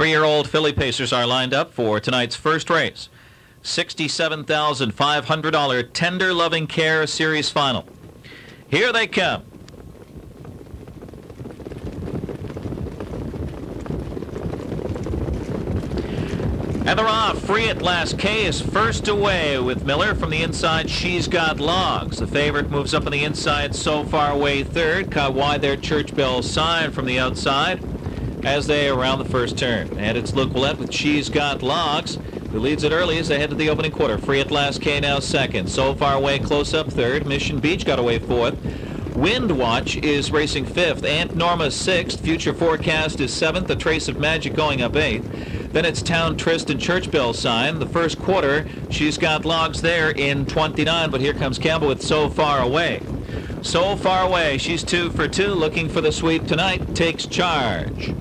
Three-year-old filly pacers are lined up for tonight's first race. $67,500 Tender Loving Care Series Final. Here they come. And they're off. Free at last. K is first away with Miller from the inside. She's got Laags. The favorite moves up on the inside. So far away third. Caught wide there. Church Bell sign from the outside as they around the first turn. And it's Luc Ouellette with She's Got Laags who leads it early as they head to the opening quarter. Free at last. K now second. So far away. Close up third. Mission Beach got away fourth. Wind Watch is racing fifth. Aunt Norma sixth. Future Forecast is seventh. A Trace of Magic going up eighth. Then it's Town Tryst and Church Bell sign. The first quarter, she's got Laags there in 29, but here comes Campbell with So Far Away. So Far Away, she's two for two, looking for the sweep tonight, takes charge.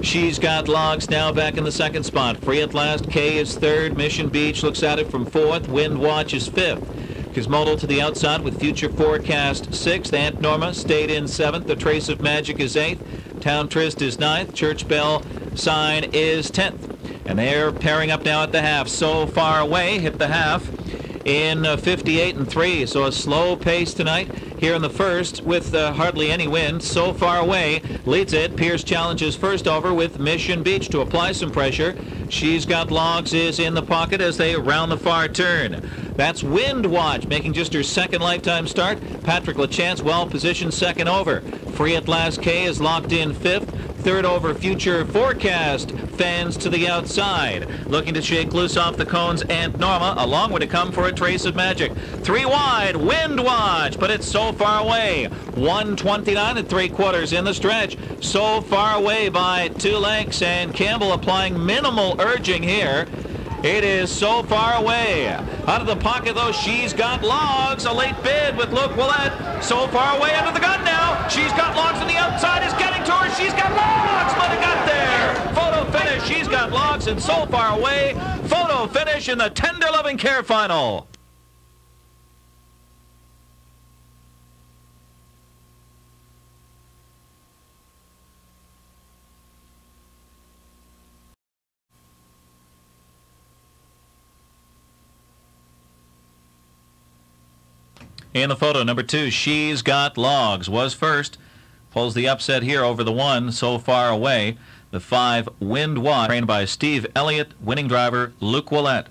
She's got Laags now back in the second spot. Free at last, K is third. Mission Beach looks at it from fourth. Wind Watch is fifth. Gizmodo to the outside with Future Forecast sixth. Aunt Norma stayed in seventh. The Trace of Magic is eighth. Town Tryst is ninth. Church Bell sign is tenth. And they're pairing up now at the half. So far away, hit the half in uh, 58 and 3. So a slow pace tonight here in the first with uh, hardly any wind. So far away, leads it. Pierce challenges first over with Mission Beach to apply some pressure. She's got Laags is in the pocket as they round the far turn. That's Wind Watch making just her second lifetime start. Patrick LaChance well positioned second over. Free at last K is locked in fifth. Third over future forecast fans to the outside. Looking to shake loose off the cones Aunt Norma. Along with to come for a trace of magic. Three wide, Wind Watch, but it's so far away. 129 and three quarters in the stretch. So far away by two lengths and Campbell applying minimal urging here. It is so far away. Out of the pocket, though, she's got Laags. A late bid with Luc Ouellette. So far away under the gun now. She's got Laags on the outside, is getting to her. She's got Laags, but it got there. Photo finish. She's got Laags and so far away. Photo finish in the Tender Loving Care Final. In the photo, number two, She's Got Laags was first. Pulls the upset here over the one so far away. The five, Wind Watch, trained by Steve Elliott, winning driver Luc Ouellette.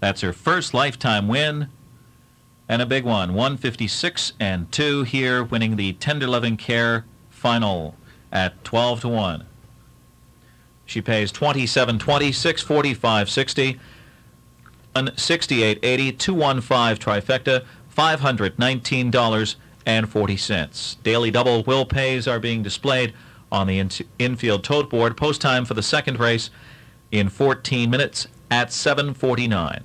That's her first lifetime win and a big one. 156 and 2 here, winning the Tender Loving Care final at 12 to 1. She pays 27 20, 645 60, 68 80, 215 trifecta, $519.40. Daily double will pays are being displayed on the in infield tote board. Post time for the second race in 14 minutes at 7:49.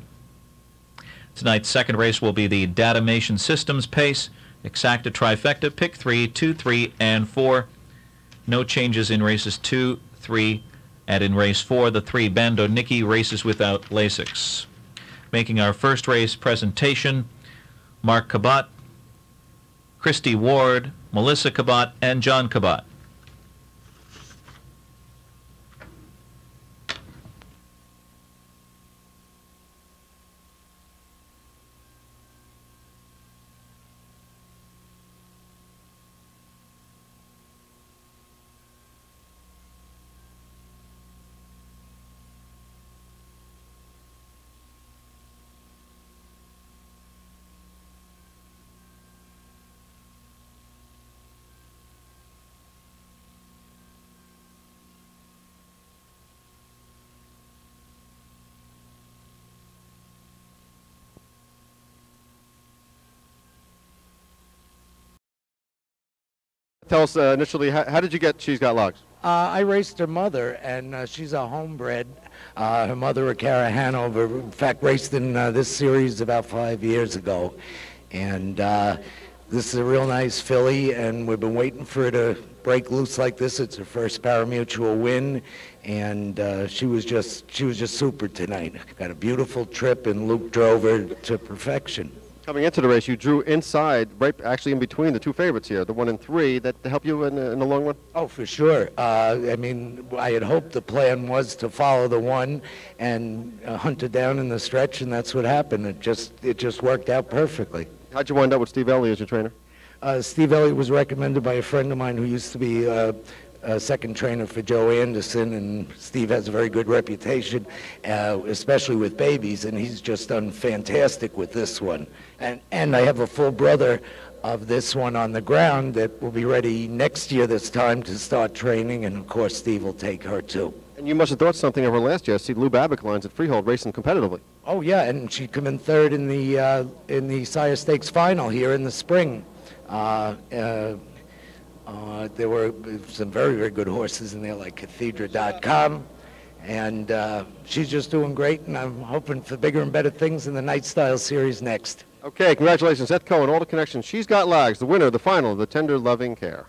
Tonight's second race will be the Datamation Systems pace, exacta trifecta, pick 3, 2, 3, and 4. No changes in races 2, 3, and in race 4, the three Bando Nicky races without Lasix. Making our first race presentation, Mark Cabot, Christy Ward, Melissa Cabot, and John Cabot. Tell us uh, initially, how, how, did you get She's Got Laags? Uh, I raced her mother, and uh, she's a homebred. Uh, her mother, a Kara Hanover, in fact, raced in uh, this series about five years ago. And uh, this is a real nice filly, and we've been waiting for her to break loose like this. It's her first parimutuel win, and she was just she was just super tonight. Got a beautiful trip, and Luc drove her to perfection. Coming into the race, you drew inside, right, actually in between the two favorites here, the one and three, that help you in, the- in the long run? Oh, for sure. Uh, I mean, I had hoped the plan was to follow the one and uh, hunt it down in the stretch, and that's what happened. It just it just worked out perfectly. How'd you wind up with Steve Ellie as your trainer? Uh, Steve Elliott was recommended by a friend of mine who used to be uh, a second trainer for Joe Anderson, and Steve has a very good reputation, uh, especially with babies, and he's just done fantastic with this one. And and I have a full brother of this one on the ground that will be ready next year this time to start training, and of course Steve will take her too. And you must have thought something of her last year. I see Lou Babbitt lines at Freehold racing competitively. Oh yeah, and she come in third in the uh, in the Sire Stakes final here in the spring. Uh, uh, uh, there were some very very good horses in there, like Cathedra.com, and uh, she's just doing great. And I'm hoping for bigger and better things in the Night Style Series next. Okay, congratulations, Seth Cohen, all the connections. She's got Laags, the winner, the final, the tender loving care.